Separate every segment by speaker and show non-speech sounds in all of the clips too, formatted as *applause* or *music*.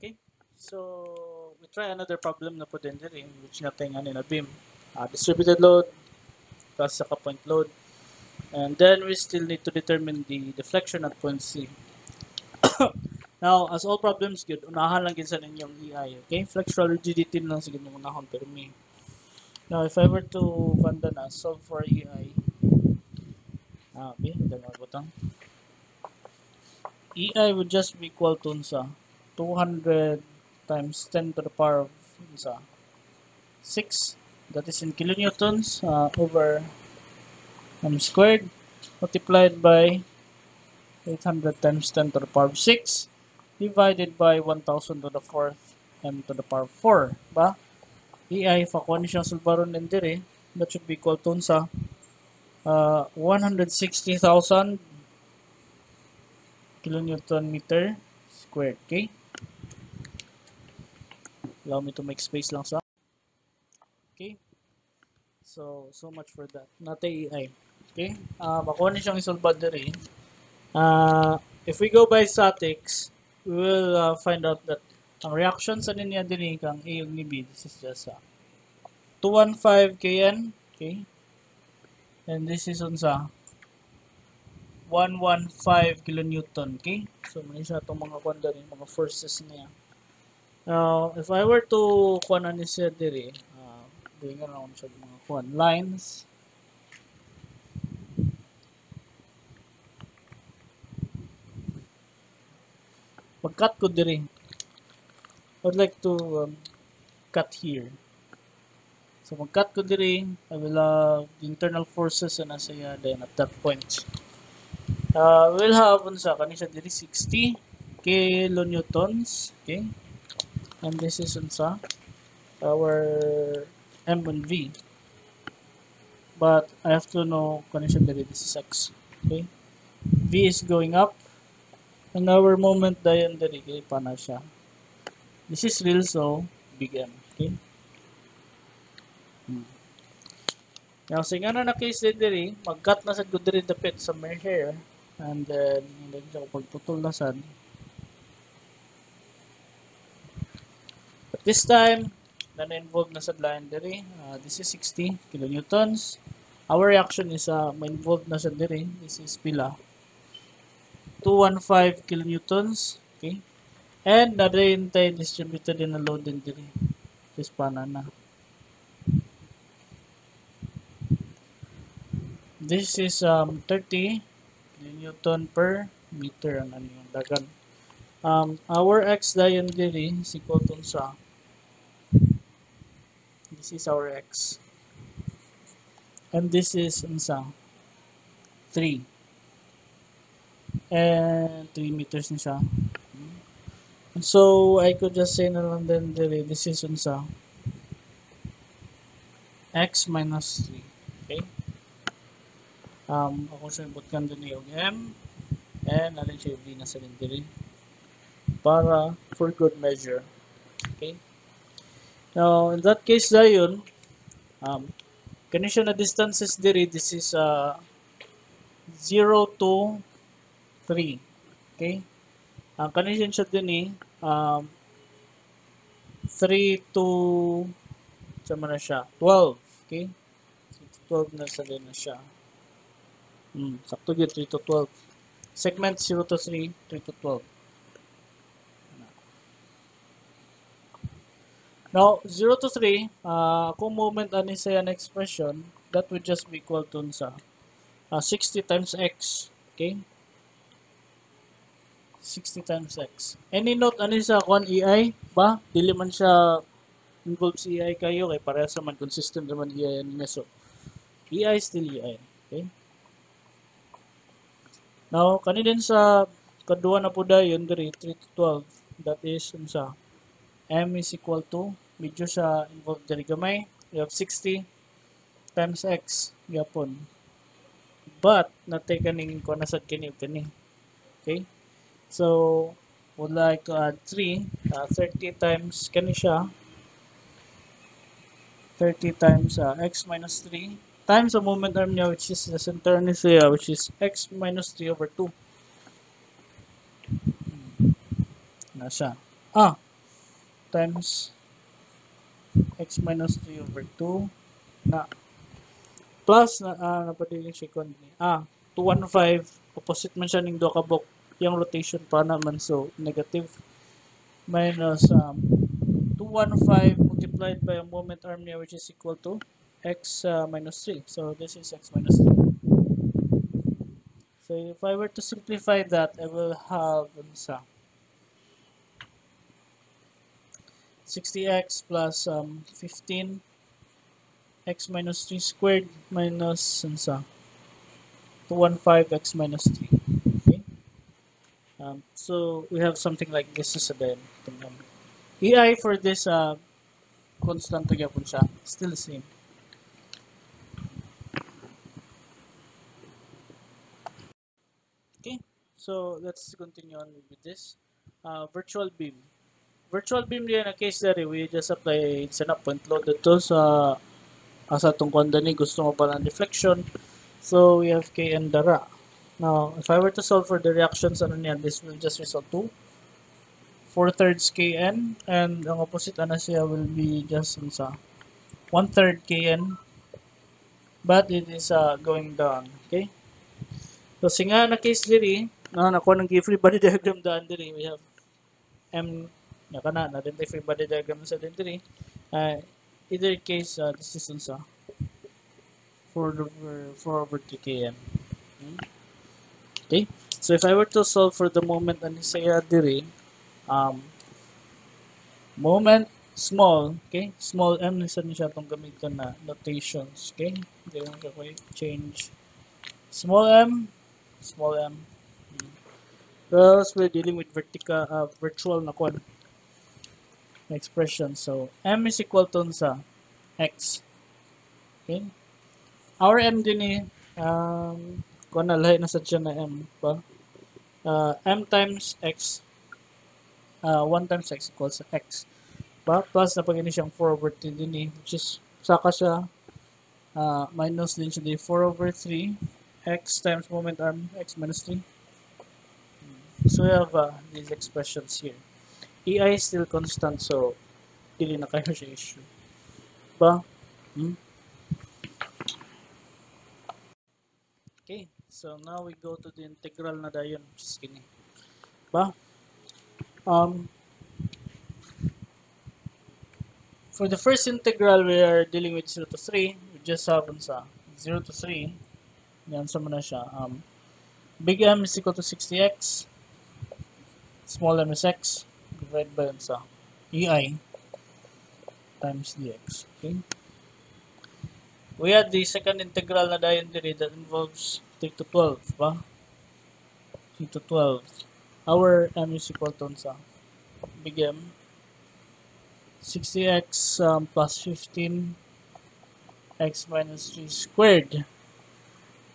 Speaker 1: Okay? So, we try another problem na po din diri, which nga tayo nga na beam. Uh, distributed load plus saka point load. And then we still need to determine the deflection at point C. *coughs* Now, as all problems good, unahan lang sa ninyong EI, okay? Flexural rigidity lang yung unahon pero me. Now, if I were to kanda na solve for EI, ah, okay, dalawa butang. EI would just be equal to sa 200 times 10 to the power of sa 6 that is in kilonewtons uh, over m squared multiplied by 800 times 10 to the power of 6 divided by 1000 to the fourth m to the power of 4 ba? EI fa kuha ni sulbaron din dire that should be equal to sa uh, 160,000 kilonewton meter squared okay allow me to make space lang sa okay. So so much for that. Nate EI okay. Uh, makuha ni siyang isulbad dire uh, if we go by statics we will uh, find out that ang reaction sa niya din kang A ug ni B. This is just uh, 215 kN okay. And this is unsa 115 kilonewton. Okay. So man siya itong mga kwan rin mga forces niya now if I were to kwan ani siya diri uh, nga naman siya mga kwan lines mag-cut ko diri. I would like to um, cut here. So mag-cut ko diri, I will have the internal forces na nasa iya then at that point. Uh, we'll have unsa kani siya diri 60 kilonewtons, okay? And this is unsa our M and V. But I have to know siya diri this is X, okay? V is going up ang our moment dayon diri kay pana siya. This is real so big M, okay? Hmm. Now, sa nga na case din diri, mag-cut na sa good diri dapit sa my hair and then hindi siya pagputol na sad. This time, na na-involve na sa line diri. Uh, this is 60 kilonewtons. Our reaction is uh, ma-involve na sa diri. This is pila. 215 kilonewtons. Okay. And nadayintay distributed in a load din diri. This pana na. This is um 30 kilonewton per meter ang ano yung dagan. Um, our x dayon diri is equal to sa this is our x. And this is unsa 3 and 3 meters na siya. So, I could just say na lang din dili, this is unsa x minus 3. Okay? Um, ako sa ibot kan din yung m and alin siya yung v na sa diri para for good measure. Now, in that case dayon, um, siya na distances diri, this is uh, 0 to 3. Okay? Ang condition siya din eh, um, 3 to, sama na siya, 12. Okay? So, 12 na sa na siya. Hmm, sakto yun, 3 to 12. Segment 0 to 3, 3 to 12. Now, 0 to 3, uh, kung moment ani sa yan expression, that would just be equal to sa uh, 60 times x. Okay? 60 times x. Any note ano sa kwan EI ba? Dili man siya involved sa EI kayo kay parehas man consistent naman EI niya so EI still EI. Okay? Now, kani din sa kadua na po dayon diri 3 to 12 that is unsa m is equal to medyo siya involved diri gamay we have 60 times x yapon but natay kaning ko nasad kini kani okay So, would like to add 3. Uh, 30 times, kani siya. 30 times uh, x minus 3 times the moment arm niya which is the center ni siya which is x minus 3 over 2. Na siya. Ah, times x minus 3 over 2 na plus na ah, napadili siya kon ni ah 215 opposite man siya ning duha ka book yung rotation pa naman so negative. Minus um, 215 multiplied by a moment arm niya which is equal to x uh, minus 3 so this is x minus 3 so if I were to simplify that I will have ano 60x plus um, 15 x minus 3 squared minus ano sa? 215 x minus 3 okay? Um, so we have something like this is mo. EI for this uh, constant to siya still the same. Okay? So let's continue on with this. Uh, virtual beam virtual beam din na case dari we just apply it's an point loaded to sa asa tong konda ni. Gusto mo pala ng deflection? So we have k and dara now if I were to solve for the reactions ano niyan this will just result to 4 thirds kn and ang opposite ana siya will be just sa 1 third kn but it is uh, going down okay? So singa na case diri na nako nang free body diagram daan diri. We have m na kana na free body diagram sa diri uh, either case uh, this is unsa 4 over 4 over 2 km Hmm? okay. So if I were to solve for the moment ani saya diri um moment small okay? Small m ni sa niya tong gamiton na notations okay? Then ko change. Small m small m. Hmm. Thus, we're dealing with vertical, uh, virtual na kwan na expression. So, m is equal to sa x. Okay? Our m din eh, um, kung na lahi na sa dyan na m ba? Uh, m times x, uh, 1 times x equals x. Ba? Plus, na pag siyang 4 over 3 din eh, which is, saka siya, uh, minus din siya di 4 over 3, x times moment arm, x minus 3. So we have uh, these expressions here. EI is still constant, so hindi na kayo siya issue. Ba? Hmm? Okay, so now we go to the integral na is kini. Ba? Um, for the first integral, we are dealing with 0 to 3. We just have sa 0 to 3. Yan sa na siya. Um, big M is equal to 60x. Small m is x. Divided by yun sa EI times dx. Okay? We had the second integral na dayon diri that involves 3 to 12, ba? 3 to 12. Our m is equal to sa big M 60x um, plus 15 x minus 3 squared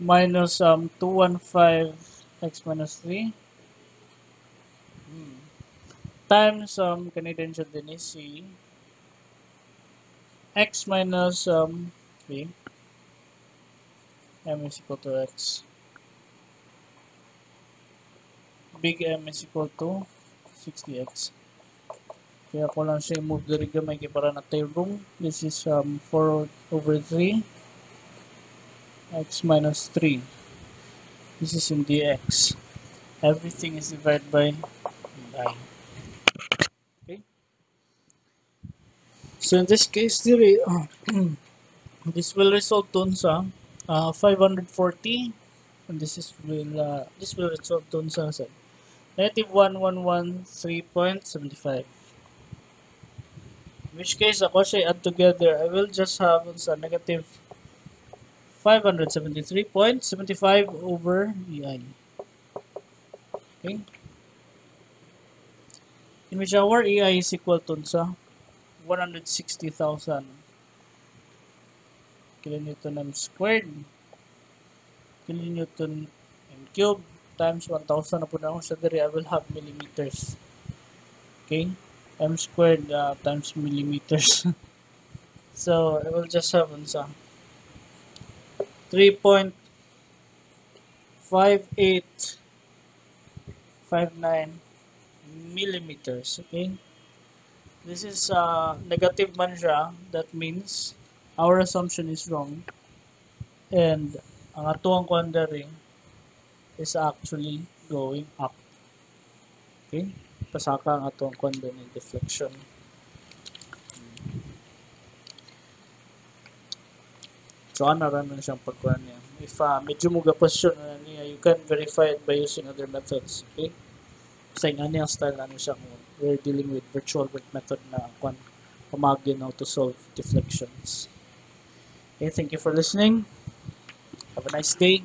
Speaker 1: minus um, 215 x minus 3 hmm. Times um, Canadian siya din is si x minus um, 3 m is equal to x. Big M is equal to 60x kaya ko lang siya move diri gamay kay para na tayo this is um, 4 over 3 x minus 3 this is in dx everything is divided by i okay so in this case diri *clears throat* this will result dun sa uh, 540 and this is will uh, this will result dun sa sa negative 1113.75 in which case ako siya add together. I will just have sa negative 573.75 over EI okay? In which our EI is equal to sa 160,000 kilonewton m squared kilonewton m cube times 1,000 na po na ako sa diri I will have millimeters. Okay? m squared uh, times millimeters. *laughs* So I will just have unsa 3.5859 millimeters okay this is uh, negative man siya. That means our assumption is wrong. And ang atuang quandary is actually going up. Okay? Pasaka ang atuang quandary deflection. So, ano rin siyang pagkuhan niya. If uh, medyo mo ga-question na niya, you can verify it by using other methods. Okay? Sa nga niya style ano siya we're dealing with virtual work method na kwan pamagin how to solve deflections. Okay, thank you for listening. Have a nice day.